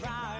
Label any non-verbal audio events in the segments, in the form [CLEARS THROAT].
fly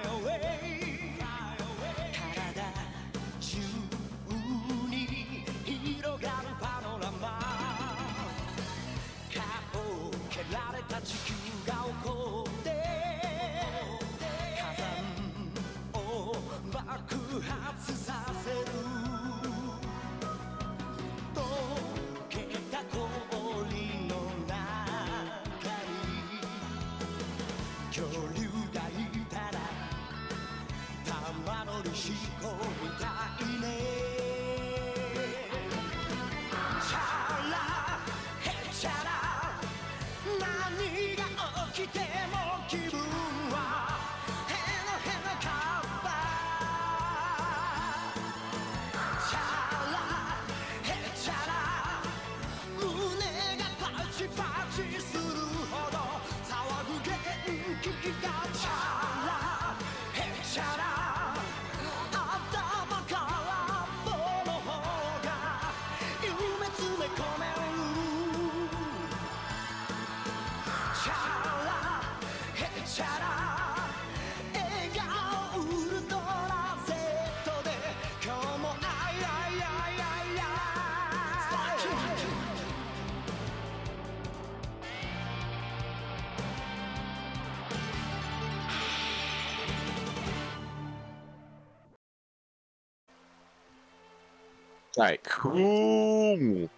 Right, cool.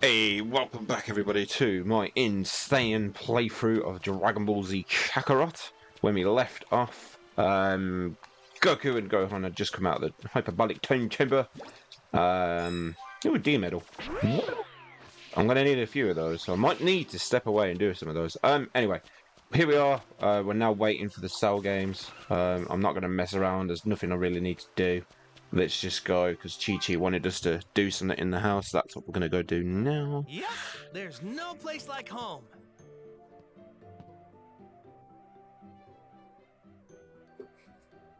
Hey, welcome back everybody to my insane playthrough of Dragon Ball Z Kakarot. When we left off, um, Goku and Gohan had just come out of the hyperbolic time chamber. Um, a D medal. I'm gonna need a few of those, so I might need to step away and do some of those. Um, anyway, here we are. Uh, we're now waiting for the cell games. Um, I'm not gonna mess around. There's nothing I really need to do. Let's just go because Chi Chi wanted us to do something in the house. That's what we're gonna go do now. Yep, there's no place like home.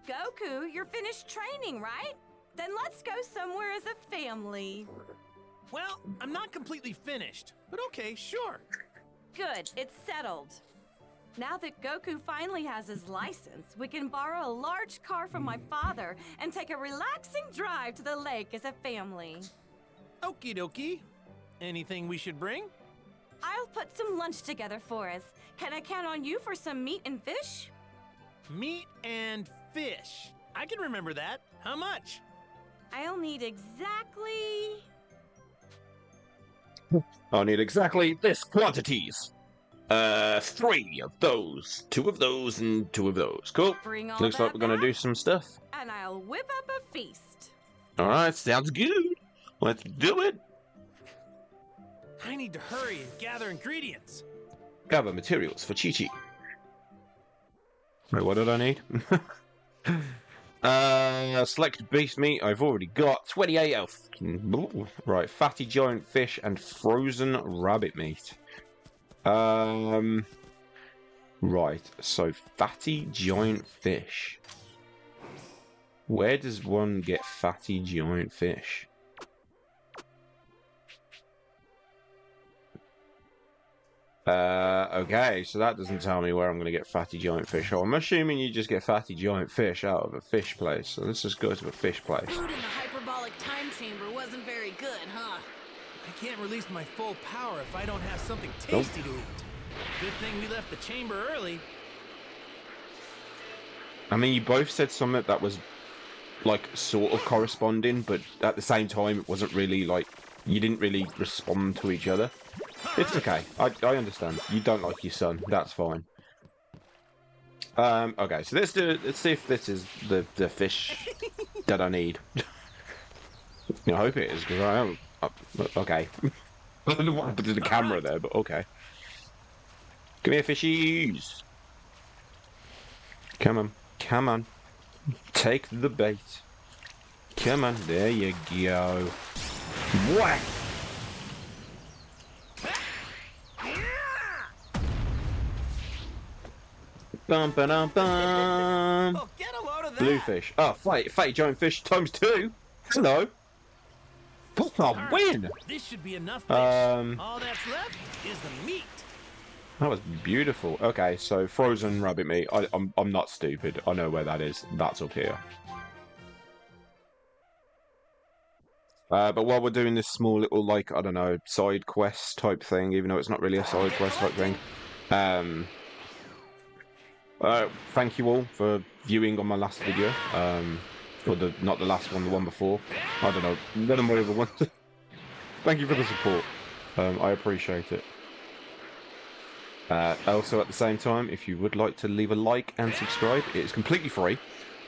Goku, you're finished training, right? Then let's go somewhere as a family. Well, I'm not completely finished, but okay, sure. Good, it's settled. Now that Goku finally has his license, we can borrow a large car from my father and take a relaxing drive to the lake as a family. Okie dokie. Anything we should bring? I'll put some lunch together for us. Can I count on you for some meat and fish? Meat and fish. I can remember that. How much? I'll need exactly. I'll need exactly this quantities. Uh, three of those, two of those, and two of those. Cool. Bring Looks like we're gonna do some stuff. And I'll whip up a feast. All right, sounds good. Let's do it. I need to hurry and gather ingredients. Gather materials for Chi Chi. Wait, what did I need? [LAUGHS] uh, select beast meat. I've already got 28 health. Ooh, Right, fatty giant fish and frozen rabbit meat. Um, right. So fatty giant fish. Where does one get fatty giant fish? Uh, okay, so that doesn't tell me where I'm going to get fatty giant fish. So I'm assuming you just get fatty giant fish out of a fish place. So let's just go to a fish place. Food in the hyperbolic time chamber wasn't very good, huh? I can't release my full power if I don't have something Nope. tasty to eat. Good thing we left the chamber early. I mean, you both said something that was like sort of corresponding, but at the same time, it wasn't really like you didn't really respond to each other. It's okay. I, I understand. You don't like your son. That's fine. Um. Okay. So let's do. Let's see if this is the the fish that I need. [LAUGHS] I hope it is because I am. Uh, Okay. [LAUGHS] I don't know what happened to the camera there, but okay. Come here, fishies. Come on. Come on. Take the bait. Come on. There you go. Whack! Bum ba dum bum. Oh, get a load of that! Bluefish. Oh, fight, fight giant fish times two. Hello. A win! This should be enough. Um. All that's left is the meat. That was beautiful. Okay, so frozen rabbit meat. I, I'm I'm not stupid. I know where that is. That's up here. Uh, but while we're doing this small little like I don't know side quest type thing, even though it's not really a side quest type thing, um, uh, thank you all for viewing on my last video. Um, for the not the last one, the one before. I don't know, none of my other ones. [LAUGHS] thank you for the support. Um, I appreciate it. Uh, also, at the same time, if you would like to leave a like and subscribe, it's completely free.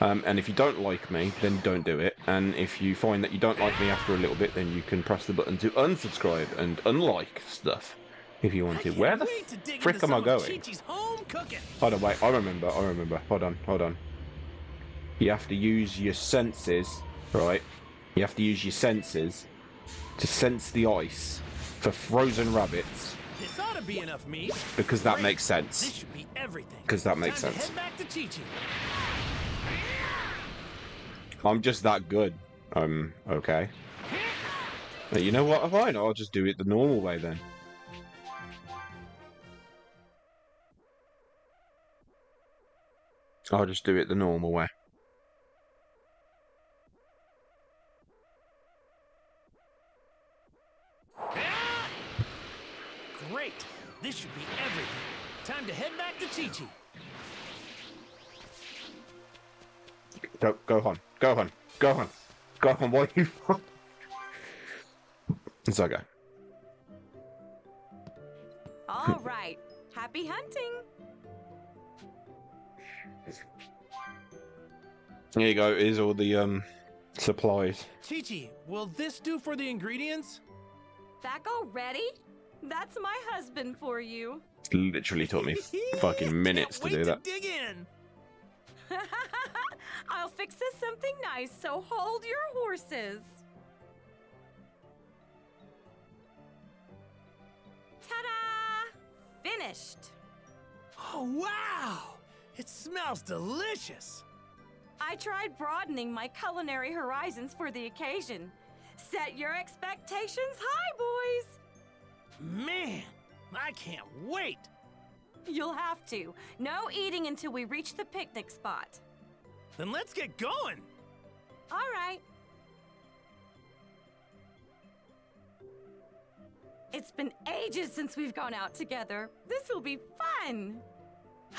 Um, and if you don't like me, then don't do it. And if you find that you don't like me after a little bit, then you can press the button to unsubscribe and unlike stuff if you want to. Where the frick am I going? home cooking. Hold on, wait. I remember. I remember. Hold on. Hold on. You have to use your senses, right? You have to use your senses to sense the ice for frozen rabbits This ought to be enough meat. because that Great. makes This sense. should be everything. 'Cause that makes Time sense. Head back to I'm just that good. Um, okay. But you know what? Fine, I'll just do it the normal way then. I'll just do it the normal way. Great. This should be everything. Time to head back to Chi-Chi. Go, go on, go on, go on, go on. Why you? it's okay. All right. Happy hunting. Here you go. Here's all the um supplies. Chi-Chi, will this do for the ingredients? Back already? That's my husband for you. Literally took me fucking [LAUGHS] minutes to do wait that. dig in. [LAUGHS] I'll fix us something nice, so hold your horses. Ta-da! Finished. Oh, wow! It smells delicious. I tried broadening my culinary horizons for the occasion. Set your expectations high, boys. Man, I can't wait. You'll have to. No eating until we reach the picnic spot. Then let's get going. All right. It's been ages since we've gone out together. This will be fun.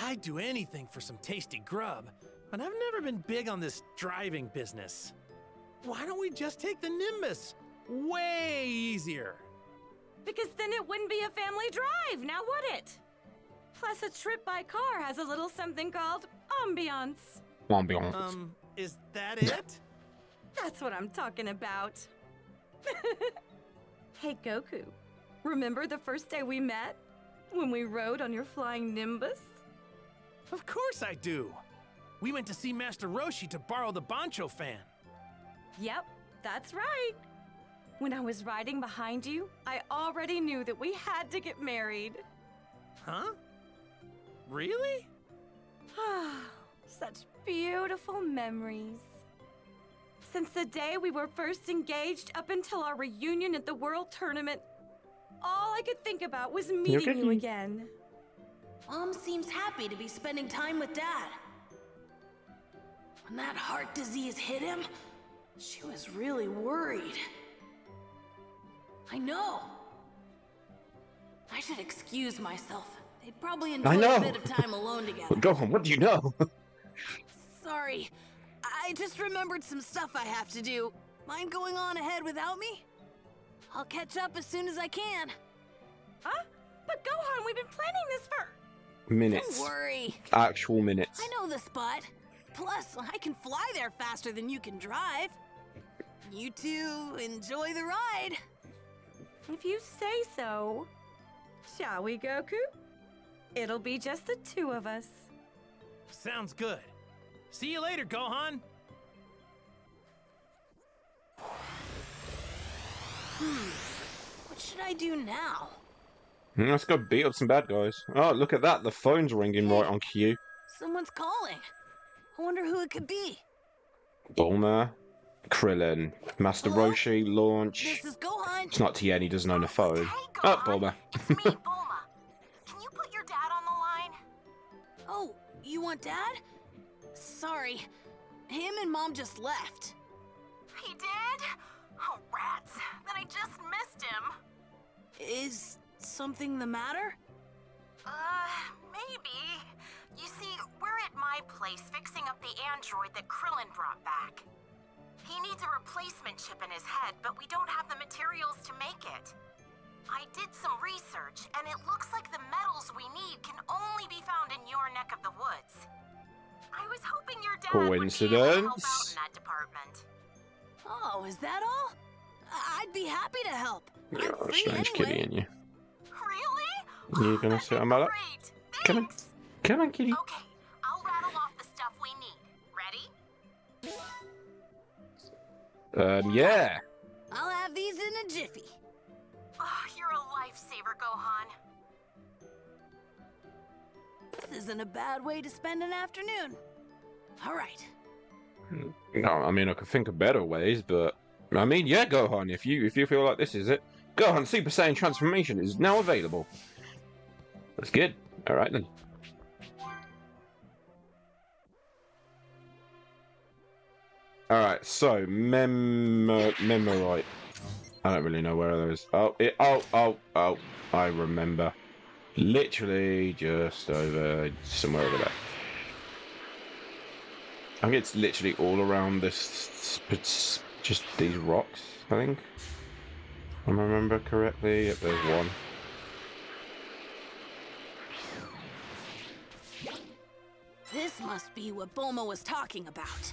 I'd do anything for some tasty grub, but I've never been big on this driving business. Why don't we just take the Nimbus? Way easier. Because then it wouldn't be a family drive, now would it? Plus, a trip by car has a little something called ambiance. Ambiance. Um, is that it? That's what I'm talking about. [LAUGHS] hey, Goku. Remember the first day we met? When we rode on your flying Nimbus? Of course I do. We went to see Master Roshi to borrow the Bansho fan. Yep, that's right. When I was riding behind you, I already knew that we had to get married. Huh? Really? [SIGHS] Such beautiful memories. Since the day we were first engaged up until our reunion at the World Tournament, all I could think about was meeting you again. Mom seems happy to be spending time with Dad. When that heart disease hit him, she was really worried. I know. I should excuse myself. They'd probably enjoy know. a bit of time alone [LAUGHS] together. Go home. What do you know? Sorry. I just remembered some stuff I have to do. Mind going on ahead without me? I'll catch up as soon as I can. Huh? But Gohan, we've been planning this for. minutes. Don't worry. Actual minutes. I know the spot. Plus, I can fly there faster than you can drive. You two enjoy the ride. If you say so. Shall we, Goku? It'll be just the two of us. Sounds good. See you later, Gohan. What should I do now? Hmm, Let's go beat up some bad guys. Oh, look at that. The phone's ringing right on cue. Someone's calling. I wonder who it could be. Bulma, Krillin, Master? Roshi, Launch. This is Gohan. It's not Tien, he doesn't own a phone. Hey, Oh, Bulma. It's me, [LAUGHS] Bulma. Can you put your dad on the line? Oh, you want Dad? Sorry. Him and Mom just left. He did? Oh, rats. Then I just missed him. Is something the matter? Uh, maybe. You see, we're at my place fixing up the android that Krillin brought back. He needs a replacement chip in his head, but we don't have the materials to make it. I did some research, and it looks like the metals we need can only be found in your neck of the woods. I was hoping your dad would be able to help out Coincidence? in that department. Oh, is that all? I- I'd be happy to help. You're I'm a free strange kitty, anyway. ain't you? Really? You gonna That'd sit be on my lap? great. Come on. Come on, kitty. Okay, Um, yeah. I'll have these in a jiffy. Oh, you're a lifesaver, Gohan. This isn't a bad way to spend an afternoon. All right. No, I mean I could think of better ways, but I mean, yeah, Gohan. If you if you feel like this is it, Gohan Super Saiyan transformation is now available. That's good. All right then. All right, so mem memorite. I don't really know where those. Oh, it, oh, oh, oh! I remember. Literally just over somewhere over there. I think it's literally all around this, just these rocks. I think. If I remember correctly. Yep, there's one. This must be what Bulma was talking about.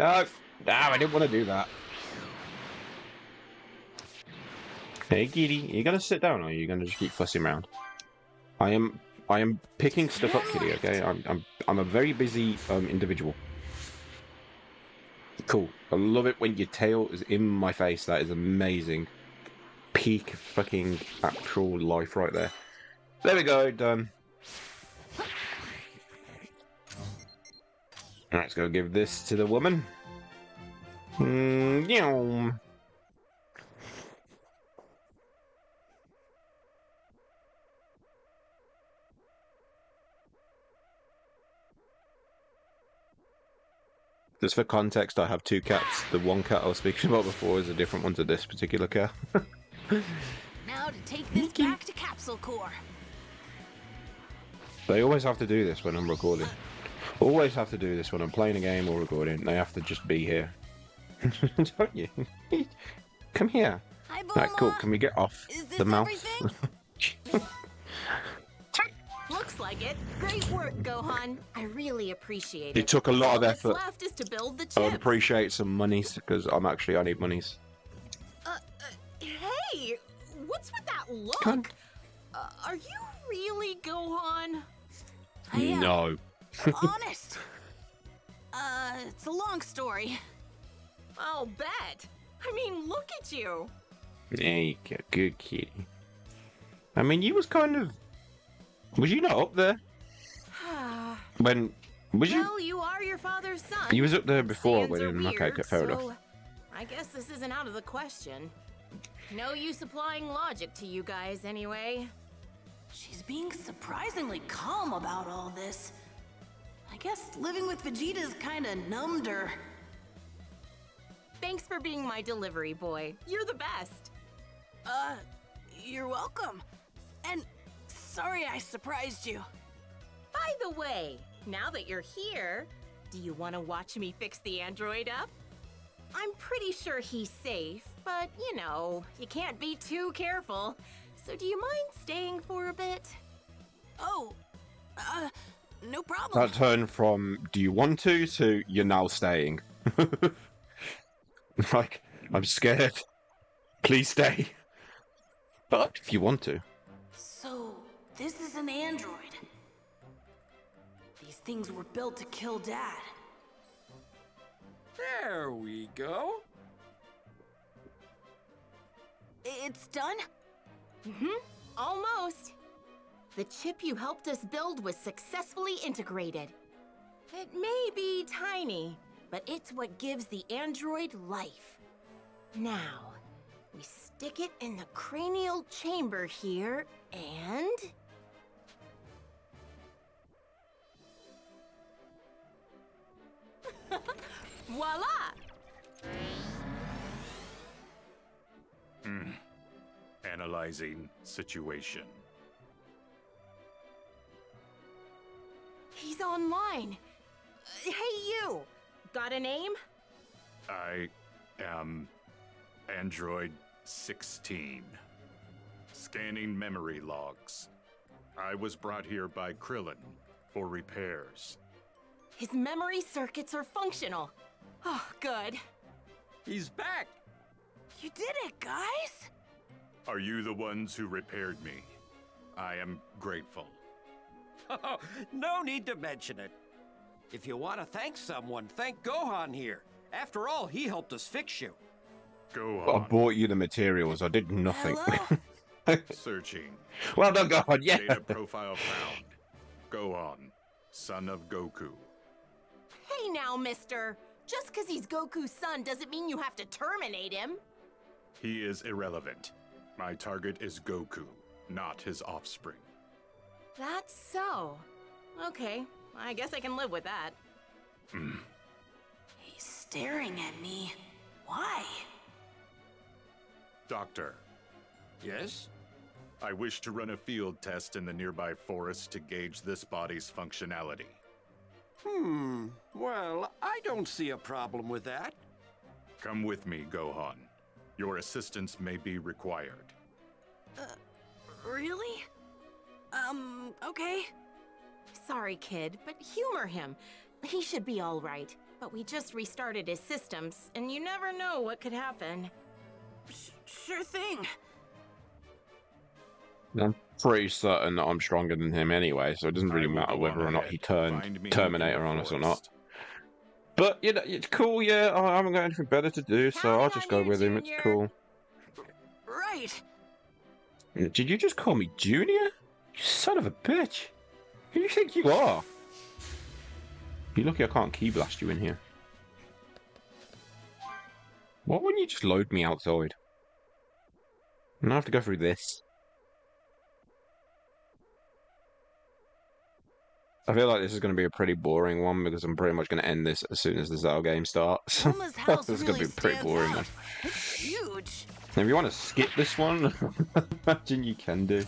No, no, I didn't want to do that. Hey, Giddy, you gonna sit down, or are you gonna just keep fussing around? I am, I am picking stuff up, Kitty. Okay, I'm, I'm, I'm a very busy um, individual. Cool. I love it when your tail is in my face. That is amazing. Peak fucking actual life right there. There we go. Done. Let's go give this to the woman. Mm. Just for context, I have two cats. The one cat I was speaking about before is a different one to this particular cat. [LAUGHS] Now to take this back to Capsule Corp. They always have to do this when I'm recording. Always have to do this when I'm playing a game or recording. They have to just be here. [LAUGHS] Don't you? [LAUGHS] Come here. Hi, Bulma. Right, cool. Can we get off Is this the mouse? everything? [LAUGHS] Looks like it. Great work, Gohan. I really appreciate it. it took a lot of effort. left is to build the I would appreciate some monies because I'm actually I need monies. Uh, uh, hey, what's with that look? Uh, are you really Gohan? I am. No. Honest. Uh, it's a long story. I'll bet. I mean, look at you. There you go. Good kitty. I mean, you was kind of. Was you not up there [SIGHS] when? Was you? well, you are your father's son. You was up there before Saiyans when are in okay, weird, okay, fair enough. so I guess this isn't out of the question. No use applying logic to you guys, anyway. She's being surprisingly calm about all this. I guess living with Vegeta's kinda numbed her. Thanks for being my delivery boy. You're the best. Uh, you're welcome. And sorry I surprised you. By the way, now that you're here, do you want to watch me fix the android up? I'm pretty sure he's safe, but you know, you can't be too careful. So do you mind staying for a bit? Oh, uh, no problem. That turned from "Do you want to?" to "You're now staying." [LAUGHS] like, I'm scared. Please stay. But if you want to, So, this is an android. These things were built to kill Dad. There we go. It's done? Mm-hmm. Almost. The chip you helped us build was successfully integrated. It may be tiny, but it's what gives the android life. Now, We stick it in the cranial chamber here, and. [LAUGHS] Voila! Hmm. Analyzing situation. Online. Hey, you! Got a name? I am Android 16. Scanning memory logs. I was brought here by Krillin for repairs. His memory circuits are functional. Oh, good. He's back! You did it, guys! Are you the ones who repaired me? I am grateful. [LAUGHS] No need to mention it. If you want to thank someone, thank Gohan here. After all, he helped us fix you. Go But I bought you the materials. I did nothing. Hello? [LAUGHS] Searching. well done, God. Yeah. Data profile found. Go on. Son of Goku. Hey now, mister. Just because he's Goku's son doesn't mean you have to terminate him. He is irrelevant. My target is Goku, not his offspring. That's so. Okay, I guess I can live with that. He's staring at me. Why? Doctor, Yes? I wish to run a field test in the nearby forest to gauge this body's functionality. Hmm. Well, I don't see a problem with that. Come with me, Gohan. Your assistance may be required. Really? Um, okay. Sorry, kid, but humor him. He should be all right. But we just restarted his systems, and you never know what could happen. Sh- sure thing. I'm pretty certain that I'm stronger than him anyway, so it doesn't really matter whether or not he turned Find me in Terminator on us or not. But you know, it's cool. Yeah, I haven't got anything better to do, so Counting I'll just go you, with him. It's cool. Right. Did you just call me Junior? You son of a bitch! Who do you think you are? You're lucky I can't ki blast you in here. Why wouldn't you just load me outside? And I have to go through this. I feel like this is going to be a pretty boring one because I'm pretty much going to end this as soon as the Cell game starts. [LAUGHS] Bulma's this is really going to be a pretty boring out. one. It's huge. If you want to skip this one, [LAUGHS] imagine you can do.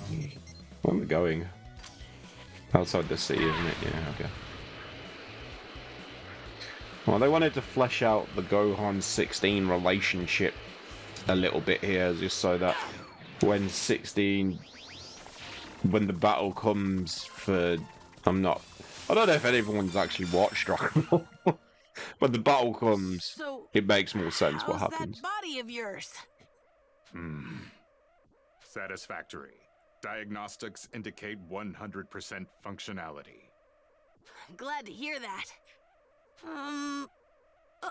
Where am I going? Outside the city, isn't it? Yeah, okay. Well, they wanted to flesh out the Gohan 16 relationship a little bit here, just so that when 16, when the battle comes for, I'm not, I don't know if anyone's actually watched Dragon Ball, [LAUGHS] but the battle comes, So, it makes more sense what how's happens. that body of yours? Hmm. Satisfactory. Diagnostics indicate 100% functionality. I'm glad to hear that. Um. uh-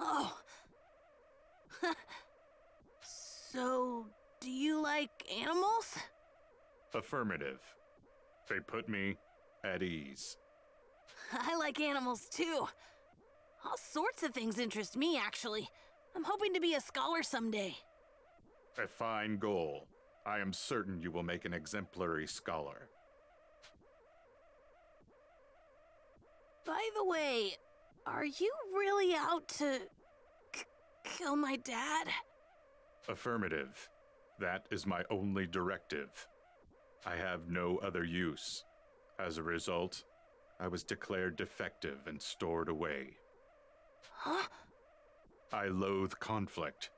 oh. [LAUGHS] so, do you like animals? Affirmative. They put me at ease. [LAUGHS] I like animals too. All sorts of things interest me, actually. I'm hoping to be a scholar someday. A fine goal. I am certain you will make an exemplary scholar. By the way, are you really out to kill my dad? Affirmative. That is my only directive. I have no other use. As a result, I was declared defective and stored away. Huh? I loathe conflict.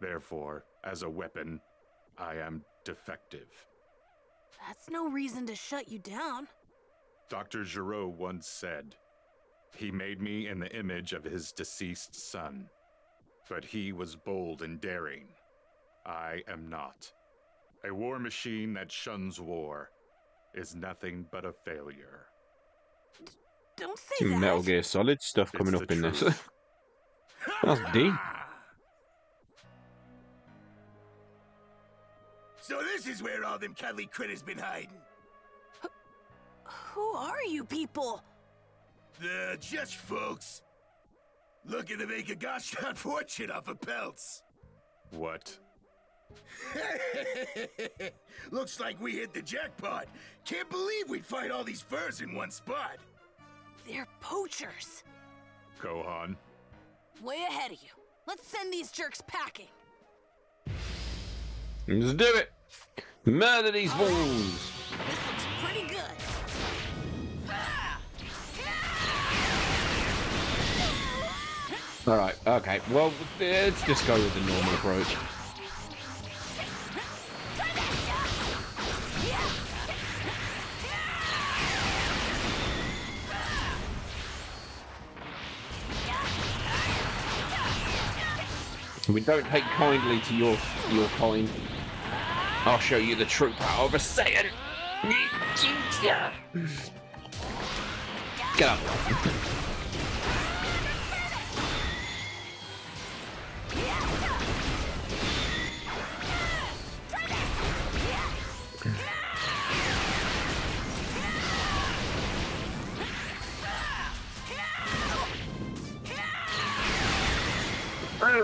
Therefore, as a weapon, I am defective. That's no reason to shut you down. Dr. Gero once said, He made me in the image of his deceased son. But he was bold and daring. I am not. A war machine that shuns war is nothing but a failure. Don't say Some that. Metal Gear Solid stuff coming It's up the in this. [LAUGHS] That's deep. So this is where all them cuddly critters been hiding. Who are you people? They're just folks. Looking to make a gosh darn [LAUGHS] fortune off of pelts. What? [LAUGHS] Looks like we hit the jackpot. Can't believe we'd find all these furs in one spot. They're poachers. Gohan? Way ahead of you. Let's send these jerks packing. Let's do it. Murder these fools. This looks pretty good. All right. Okay. Well, let's just go with the normal approach. We don't take kindly to your your coin. I'll show you the true power of a Saiyan. Get up.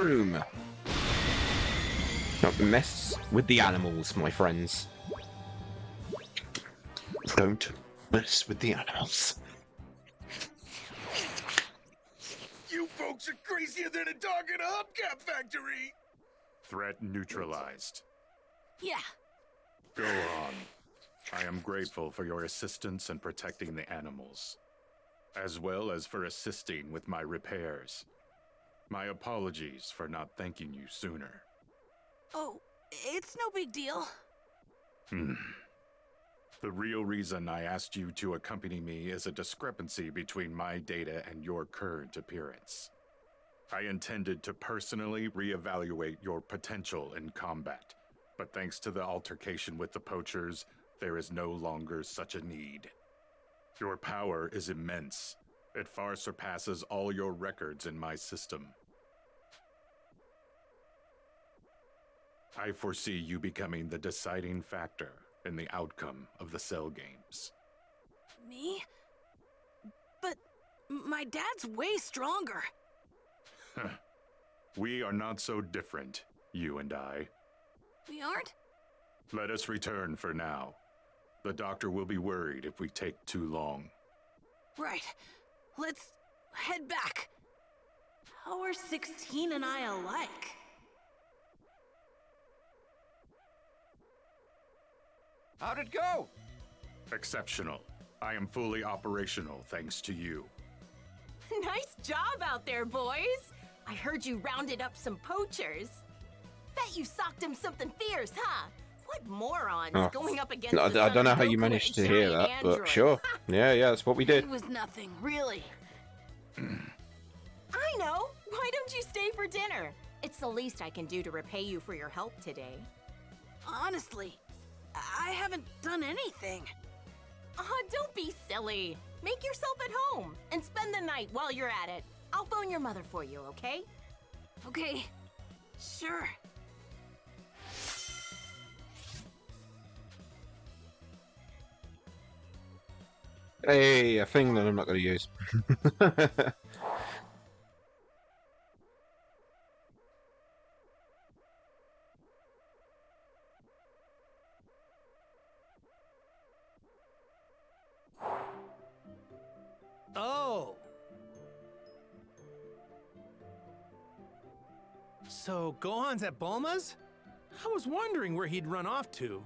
Boom. Don't mess with the animals, my friends. Don't mess with the animals. You folks are crazier than a dog in a hubcap factory. Threat neutralized. Yeah, Go on. I am grateful for your assistance in protecting the animals, as well as for assisting with my repairs. My apologies for not thanking you sooner. Oh, it's no big deal. Hmm. The real reason I asked you to accompany me is a discrepancy between my data and your current appearance. I intended to personally reevaluate your potential in combat, but thanks to the altercation with the poachers, there is no longer such a need. Your power is immense. It far surpasses all your records in my system. I foresee you becoming the deciding factor in the outcome of the Cell Games. Me? But my dad's way stronger. We are not so different, you and I. We aren't? Let us return for now. The doctor will be worried if we take too long. Right. Let's head back. How are 16 and I alike? How'd it go? Exceptional. I am fully operational thanks to you. [LAUGHS] nice job out there, boys. I heard you rounded up some poachers. Bet you socked him something fierce, huh? What morons Oh. going up against I, the I don't know how you managed to hear giant that, but sure. [LAUGHS] Yeah, yeah, that's what we did. It was nothing, really. [CLEARS THROAT] I know. Why don't you stay for dinner? It's the least I can do to repay you for your help today. Honestly, I haven't done anything. Ah, don't be silly. Make yourself at home and spend the night while you're at it. I'll phone your mother for you, okay? Okay, sure. Hey, a thing that I'm not going to use. [LAUGHS] Gohan's at Bulma's? I was wondering where he'd run off to.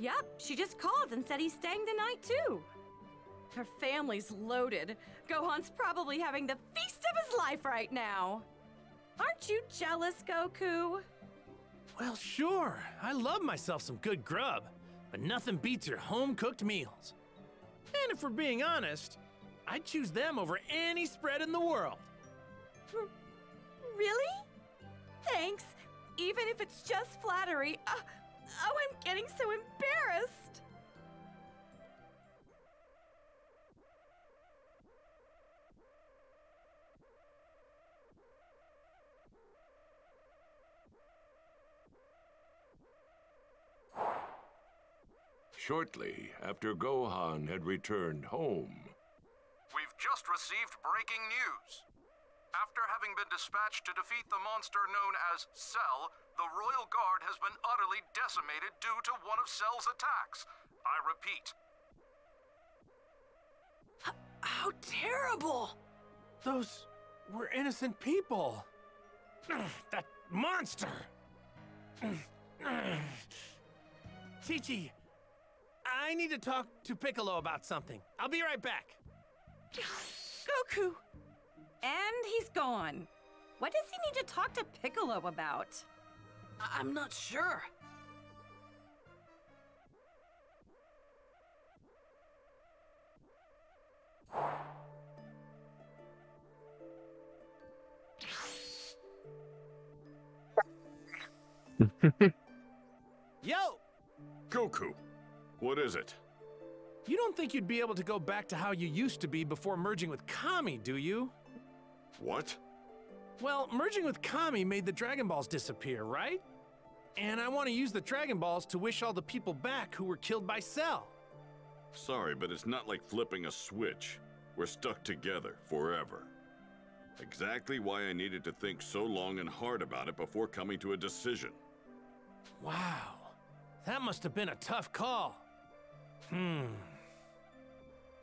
Yep, she just called and said he's staying the night too. Her family's loaded. Gohan's probably having the feast of his life right now. Aren't you jealous, Goku? Well, sure. I love myself some good grub, but nothing beats your home cooked meals. And if we're being honest, I'd choose them over any spread in the world. Hmm. Really? Thanks. Even if it's just flattery. Uh, oh, I'm getting so embarrassed. Shortly after Gohan had returned home, We've just received breaking news. After having been dispatched to defeat the monster known as Cell, the Royal Guard has been utterly decimated due to one of Cell's attacks. I repeat, How terrible! Those were innocent people. [SIGHS] That monster! [SIGHS] Chi-Chi, I need to talk to Piccolo about something. I'll be right back. Goku! And he's gone. What does he need to talk to Piccolo about? I- I'm not sure. [LAUGHS] Yo! Goku, what is it? You don't think you'd be able to go back to how you used to be before merging with Kami, do you? What? Well, merging with Kami made the Dragon Balls disappear, right? And I want to use the Dragon Balls to wish all the people back who were killed by Cell. Sorry, but it's not like flipping a switch. We're stuck together forever. Exactly why I needed to think so long and hard about it before coming to a decision. Wow. That must have been a tough call. Hmm.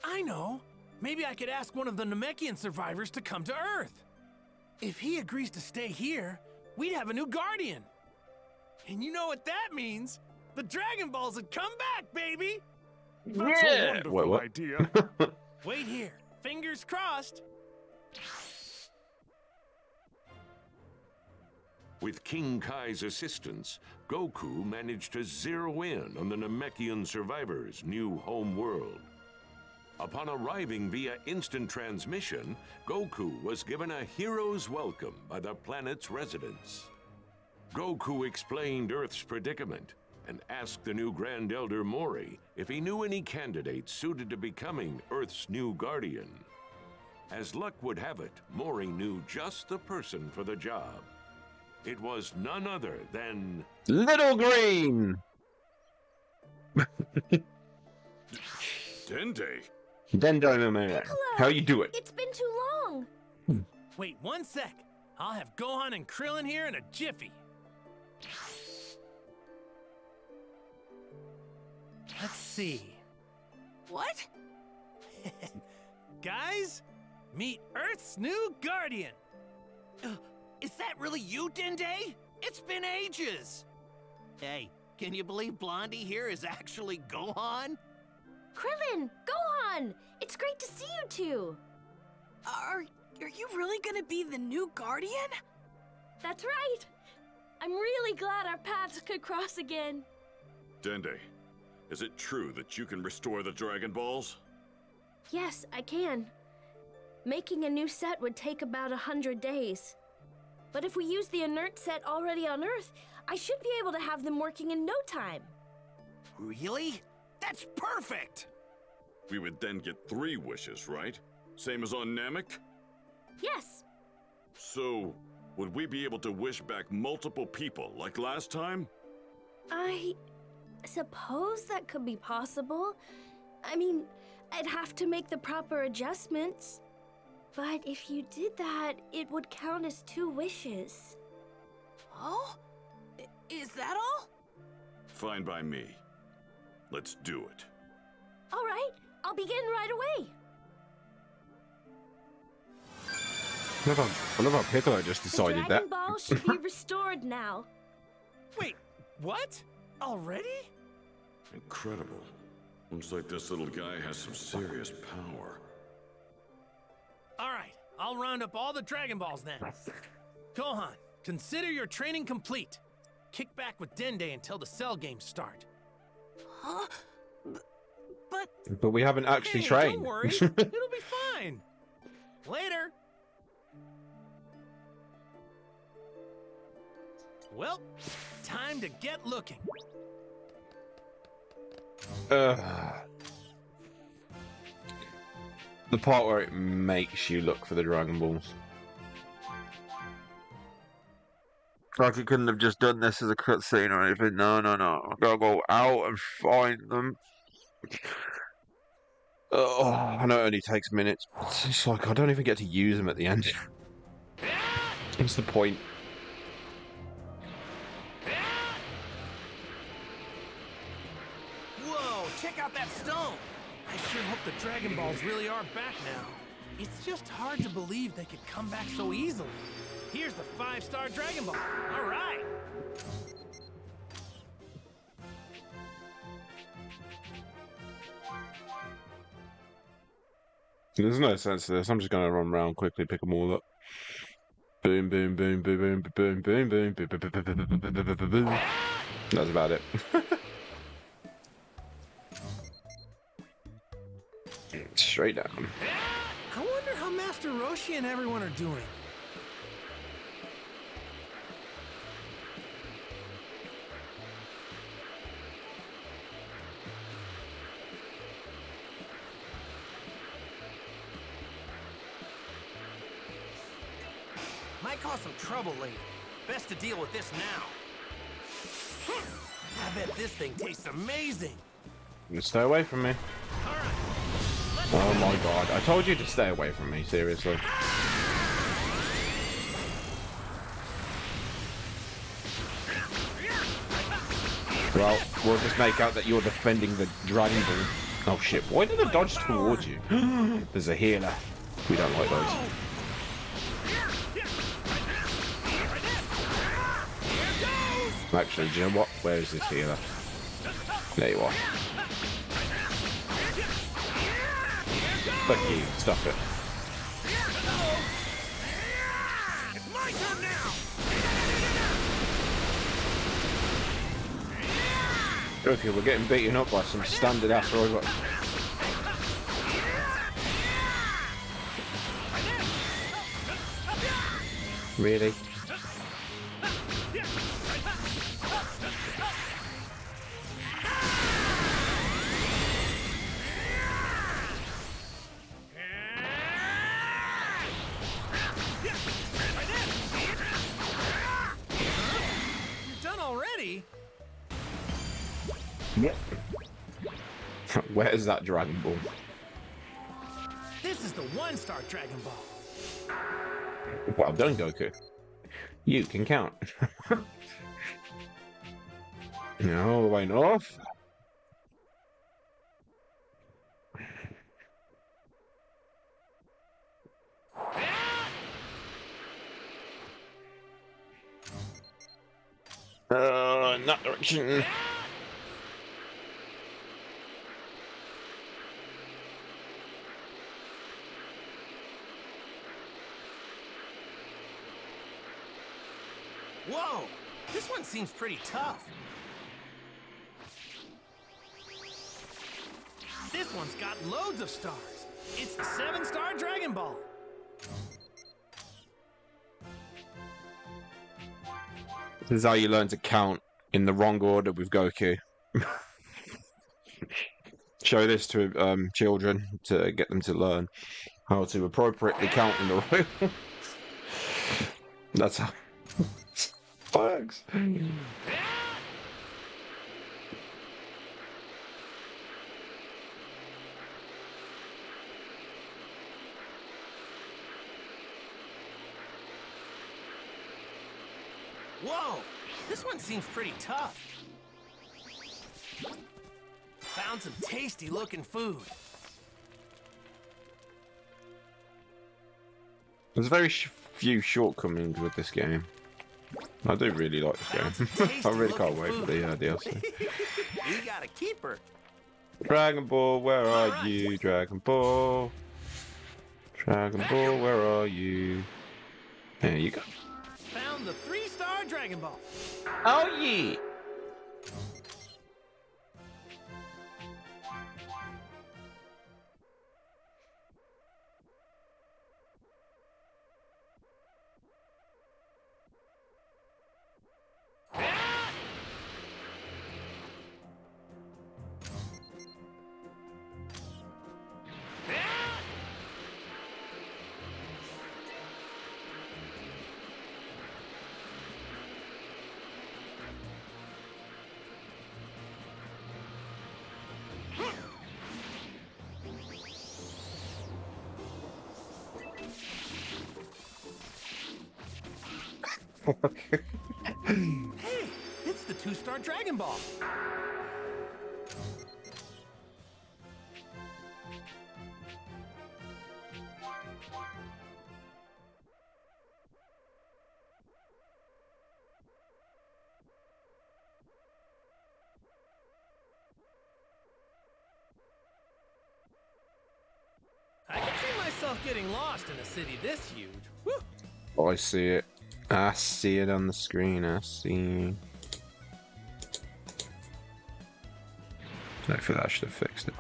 I know. Maybe I could ask one of the Namekian survivors to come to Earth. If he agrees to stay here, we'd have a new guardian. And you know what that means? The Dragon Balls would come back, baby! That's a wonderful Wait, what? idea. [LAUGHS] Wait here. Fingers crossed. With King Kai's assistance, Goku managed to zero in on the Namekian survivors' new home world. Upon arriving via instant transmission, Goku was given a hero's welcome by the planet's residents. Goku explained Earth's predicament and asked the new Grand Elder Moori if he knew any candidates suited to becoming Earth's new guardian. As luck would have it, Moori knew just the person for the job. It was none other than Little Green! Dende. Dendo no man. How you do it? It's been too long. Hmm. Wait one sec. I'll have Gohan and Krillin here in a jiffy. Let's see. What? [LAUGHS] Guys, meet Earth's new guardian. [GASPS] Is that really you, Dende? It's been ages. Hey, can you believe Blondie here is actually Gohan? Krillin, Gohan! It's great to see you two. Are are you really gonna be the new guardian? That's right. I'm really glad our paths could cross again. Dende, is it true that you can restore the Dragon Balls? Yes, I can. Making a new set would take about a hundred days. But if we use the inert set already on Earth, I should be able to have them working in no time. Really? That's perfect! We would then get three wishes, right? Same as on Namek? Yes, So, would we be able to wish back multiple people like last time? I suppose that could be possible. I mean, I'd have to make the proper adjustments. But if you did that, it would count as two wishes. Oh? Is that all? Fine by me. Let's do it. All right, I'll begin right away. I love how, I love how Piccolo just The decided Dragon that. Ball should be restored now. [LAUGHS] Wait, what? Already? Incredible. Looks like this little guy has some serious power. All right, I'll round up all the Dragon Balls then. [LAUGHS] Gohan, consider your training complete. Kick back with Dende until the Cell games start. Huh? But But we haven't actually Hey, trained. Don't worry, [LAUGHS] it'll be fine. Later. Well, time to get looking. Ugh. the part where it makes you look for the Dragon Balls. Like you couldn't have just done this as a cutscene or anything. No, no, no. I gotta go out and find them. Oh, I know it only takes minutes. But it's like I don't even get to use them at the end. [LAUGHS] What's the point? Whoa, check out that stone! I sure hope the Dragon Balls really are back now. It's just hard to believe they could come back so easily. Here's the five-star Dragon Ball. All right. There's no sense to this. I'm just gonna run around quickly, pick them all up. Boom, boom, boom, boom, boom, boom, boom, boom, boom, boom, boom, boom, boom, boom, boom, boom, boom, boom. That's about it. Straight down. I wonder how Master Roshi and everyone are doing. Trouble later. Best to deal with this now. I bet this thing tastes amazing. You stay away from me. Oh my god, I told you to stay away from me, seriously. Well, we'll just make out that you're defending the Dragon Ball. Oh shit, why did it dodge towards you? [GASPS] There's a healer. We don't like those. Actually, do you know what? Where is this healer? There you are. Fuck you, stop it. Okay, we're getting beaten up by some standard robots. Really? Where's that Dragon Ball? This is the one-star Dragon Ball. Well done, Goku. You can count. [LAUGHS] now, all the way north. Uh, in that direction. Whoa! This one seems pretty tough. This one's got loads of stars. It's the seven-star Dragon Ball. This is how you learn to count in the wrong order with Goku. [LAUGHS] Show this to um, children to get them to learn how to appropriately count in the [LAUGHS] royal. That's how. Thanks. Whoa! This one seems pretty tough. Found some tasty looking food. There's very sh- few shortcomings with this game. I do really like this game. [LAUGHS] I really can't wait for the uh, DLC. we got a keeper. Dragon Ball, where are you? Dragon Ball. Dragon Ball, where are you? There you go. Found the three-star Dragon Ball. Oh yeah. The two-star Dragon Ball. I can see myself getting lost in a city this huge. Woo! Oh, I see it. I see it on the screen. I see. I feel I should have fixed it.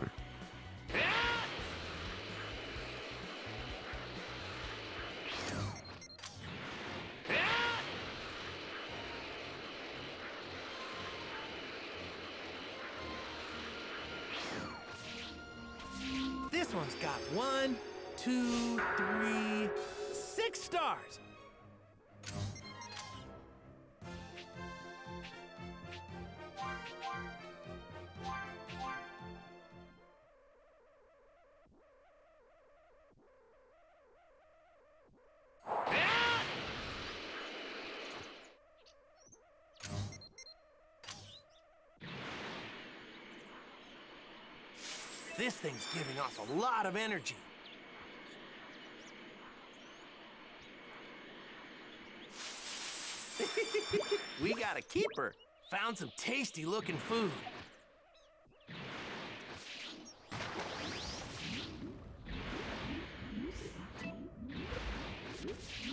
Thing's giving off a lot of energy. [LAUGHS] we got a keeper. Found some tasty looking food.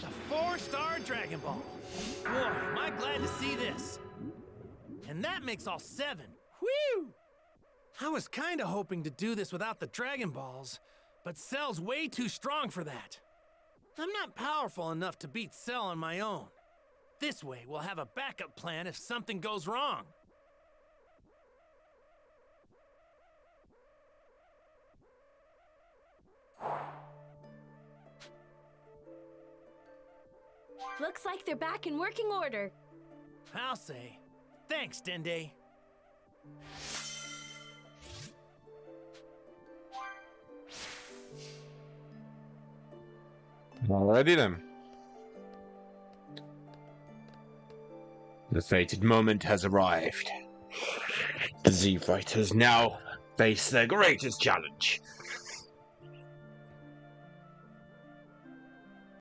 The four-star Dragon Ball. Boy, am I glad to see this. And that makes all seven. Whew! I was kinda hoping to do this without the Dragon Balls, but Cell's way too strong for that. I'm not powerful enough to beat Cell on my own. This way, we'll have a backup plan if something goes wrong. Looks like they're back in working order. I'll say. Thanks, Dende. Alrighty then. The fated moment has arrived. The Z Fighters now face their greatest challenge